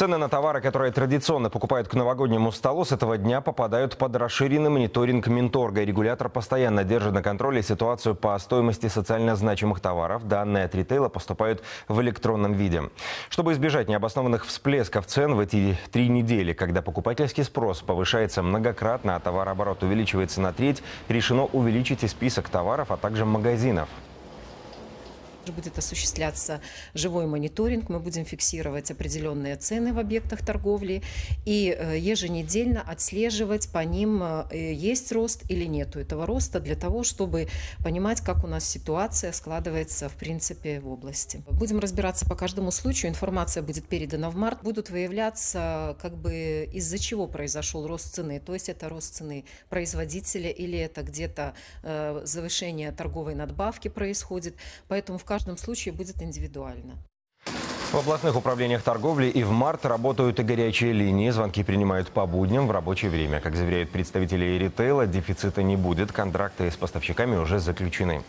Цены на товары, которые традиционно покупают к новогоднему столу, с этого дня попадают под расширенный мониторинг Минторга. Регулятор постоянно держит на контроле ситуацию по стоимости социально значимых товаров. Данные от ритейла поступают в электронном виде. Чтобы избежать необоснованных всплесков цен в эти три недели, когда покупательский спрос повышается многократно, а товарооборот увеличивается на треть, решено увеличить и список товаров, а также магазинов будет осуществляться живой мониторинг, мы будем фиксировать определенные цены в объектах торговли и э, еженедельно отслеживать по ним, э, есть рост или нет этого роста, для того, чтобы понимать, как у нас ситуация складывается в принципе в области. Будем разбираться по каждому случаю, информация будет передана в март, будут выявляться, как бы из-за чего произошел рост цены, то есть это рост цены производителя или это где-то э, завышение торговой надбавки происходит, поэтому в каждом каждом случае будет индивидуально. В областных управлениях торговли и в март работают и горячие линии. Звонки принимают по будням в рабочее время. Как заверяют представители ритейла, дефицита не будет. Контракты с поставщиками уже заключены.